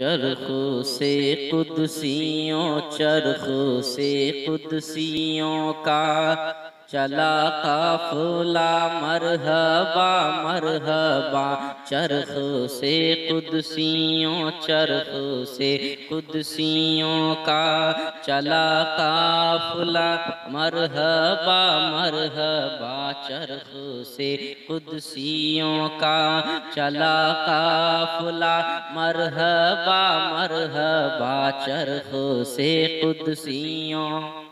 चरख से कुदसियों चरखों से कुदसियों का चला काफला मरहबा मरहबा, चरख से कुदसियों, चरख से कुदसियों का चला काफला मरहबा मरहबा, चरख से कुदसियों का चला काफला मरहबा मरहबा, चरख से कुदसियों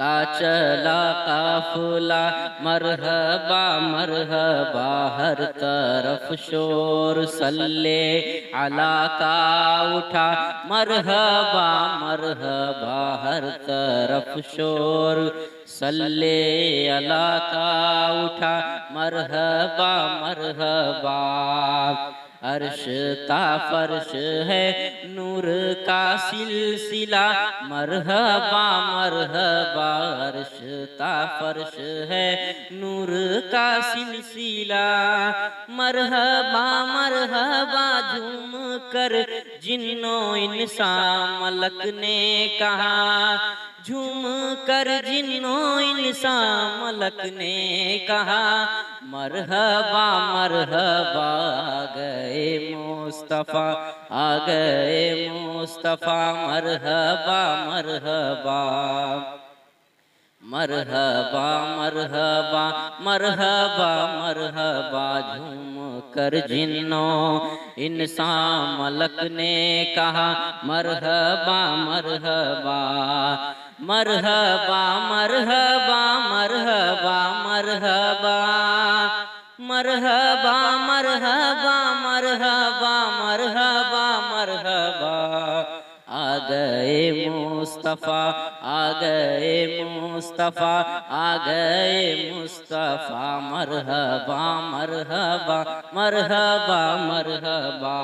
का चला काफला मरहबा मरहबा, हर तरफ़ शोर सल्ले अला का उठा, मरहबा मरहबा, हर तरफ़ शोर सल्ले अला का उठा, मरहबा मरहबा। अर्श ता फर्श है, नूर का सिलसिला, मरहबा मरहबा अर्श ता फर्श है, नूर का सिलसिला, मरहबा मरहबा, झूम कर जिन्नो इंसान मलक ने कहा, झूम कर जिन्नो इंसान मलक ने कहा, मरहबा मरहबा मुस्तफ़ा आ गए मुस्तफ़ा मरहबा मरहबा मरहबा मरहबा मरहबा मरहबा झूम कर जिन्नो इंसान मलक ने कहा मरहबा मरहबा मरहबा मरहबा मरहबा मरहबा मरहबा मरहबा गए मुस्तफ़ा आ गए मुस्तफ़ा आ गए मुस्तफ़ा, मरहबा मरहबा मरहबा मरहबा।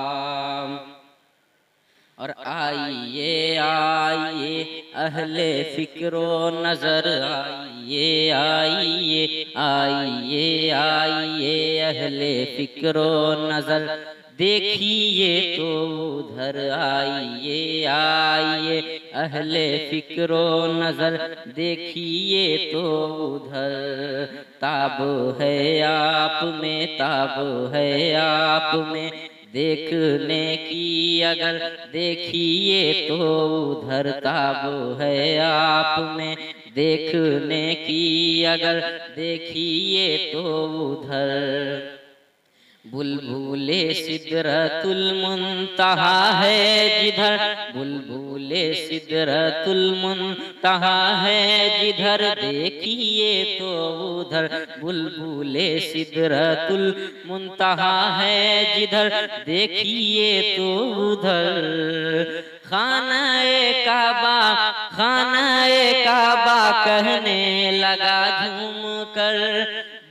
और आइए आइए, अहले फिक्रो नज़र, आइए आइए आइए आइए, अहले फिक्रो नज़र। देखिए तो उधर आइए आइए। अहले फिक्रो नज़र देखिए तो उधर। ताब है आप में, ताब है आप में। देखने की अगर देखिए तो उधर ताब है आप में। देखने की अगर देखिए तो उधर। बुलबुले सिदरतुल मुंतहा है जिधर। बुलबुले सिदरतुल मुंतहा है जिधर। देखिए तो उधर। बुलबुले सिदरतुल मुंतहा है जिधर। देखिए तो उधर। खाना काबा खाना काबा कहने लगा झूम कर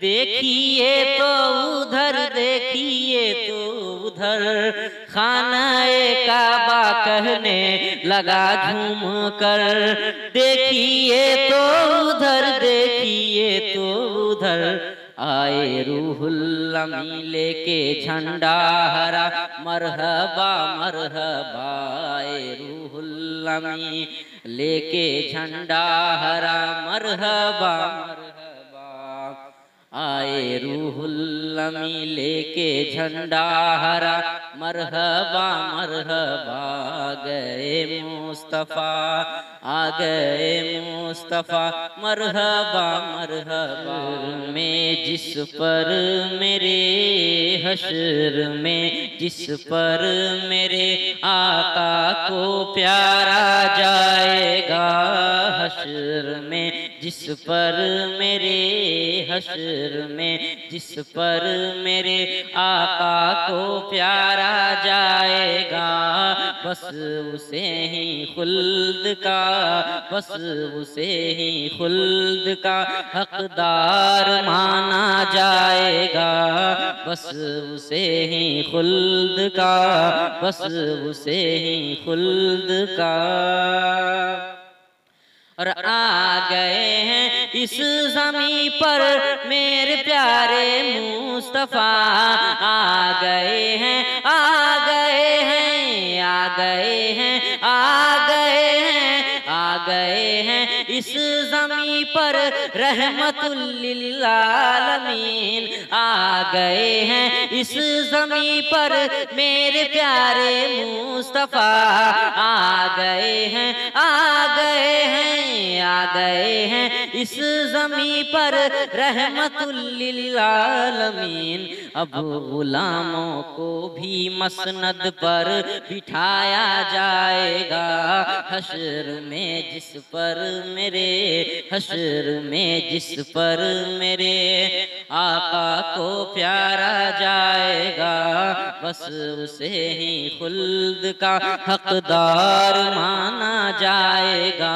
देखिए तो तो उधर खाना काबा कहने लगा झूम कर। देखिए तो उधर, देखिए तो उधर। आए रूहुल्लमी लेके झंडा हरा। मरहबा मरहबा, आए रूहुल्लमी लेके झंडा हरा। मरहबा मरहबा, आए रूहुल्लमी लेके झंडा हरा। मरहबा मरहबा गए मुस्तफ़ा, आ गए मुस्तफ़ा। मरहबा मरहबा में जिस पर मेरे हशर में, जिस पर मेरे आका को प्यारा जाएगा हशर में जिस पर मेरे हशर में, जिस पर मेरे आका को प्यारा जाएगा, बस उसे ही खुल्द का, बस उसे ही खुल्द का हकदार माना जाएगा, बस उसे ही खुल्द का, बस उसे ही खुल्द का। और आ गए हैं इस जमी पर, मेरे प्यारे मुस्तफ़ा। आ गए हैं, आ गए हैं, आ गए हैं, आ गए हैं, आ गए हैं इस जमी पर रहमतुल्लिलालमीन आ गए हैं इस जमी पर, मेरे प्यारे मुस्तफ़ा। आ गए हैं, आ गए हैं आ गए हैं। इस जमी पर रहमतुल्लिलालमीन अब गुलामों को भी मसनद पर बिठाया जाएगा। हशर में जिस पर मेरे, हशर में जिस पर मेरे आका को प्यारा जाएगा। बस उसे ही खुल्द का हकदार माना जाएगा।